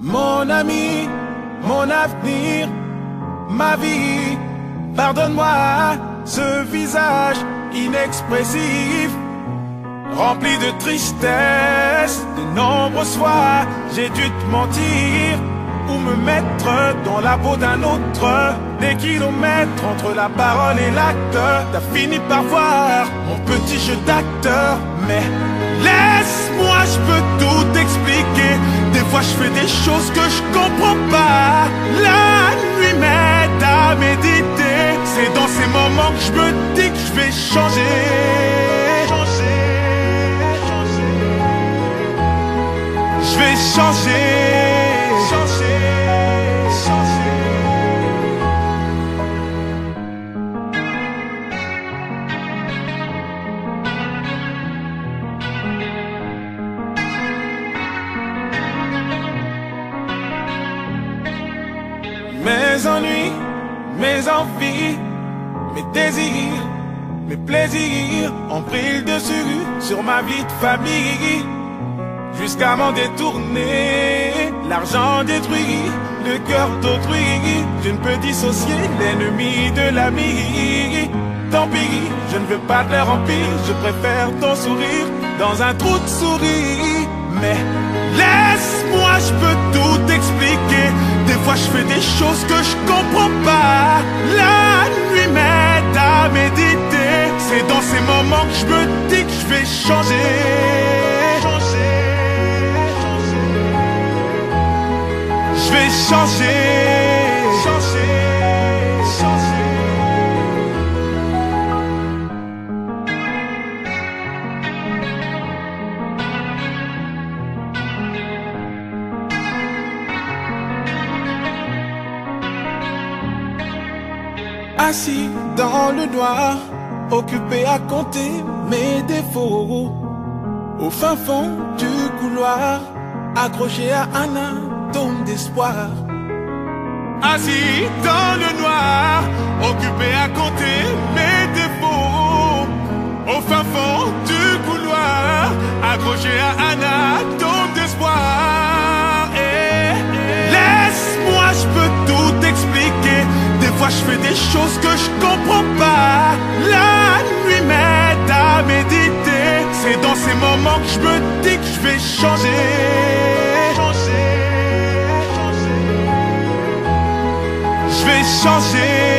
mon ami, mon avenir, ma vie. Pardonne-moi ce visage inexpressif, rempli de tristesse. De nombreuses fois, j'ai dû te mentir ou me mettre dans la peau d'un autre. Des kilomètres entre la parole et l'acte. T'as fini par voir mon petit jeu d'acteur, mais laisse-moi, fois, je fais des choses que je comprends pas. La nuit m'aide à méditer. C'est dans ces moments que je me dis que je vais changer. Changer, changer. Je vais changer. Changer, Mes ennuis, mes envies, mes désirs, mes plaisirs ont pris le dessus sur ma vie de famille. Jusqu'à m'en détourner, l'argent détruit le cœur d'autrui. Je ne peux dissocier l'ennemi de l'ami. Tant pis, je ne veux pas de leur empire, je préfère ton sourire dans un trou de souris. Mais laisse-moi, je peux tout expliquer. Des fois, je fais des choses que je comprends pas. La nuit m'aide à méditer. C'est dans ces moments que je me dis que je vais changer. Changer, changer. Je vais changer. Changer, Assis dans le noir, occupé à compter mes défauts. Au fin fond du couloir, accroché à un atome d'espoir. Assis dans le noir, occupé à compter mes défauts. Au fin fond du couloir, accroché à un choses que je comprends pas. La nuit m'aide à méditer. C'est dans ces moments que je me dis que je vais changer. Changer, changer. Je vais changer.